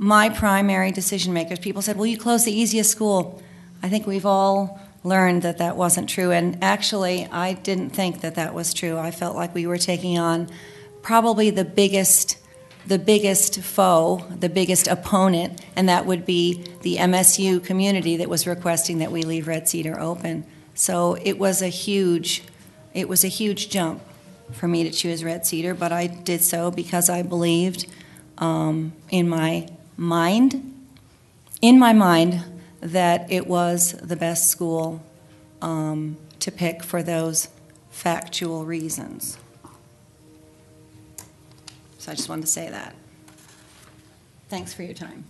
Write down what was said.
my primary decision makers. People said, well, you close the easiest school. I think we've all learned that that wasn't true. And actually, I didn't think that that was true. I felt like we were taking on probably the biggest the biggest foe, the biggest opponent, and that would be the MSU community that was requesting that we leave Red Cedar open. So it was a huge, it was a huge jump for me to choose Red Cedar, but I did so because I believed um, in my mind, in my mind, that it was the best school um, to pick for those factual reasons. So I just wanted to say that. Thanks for your time.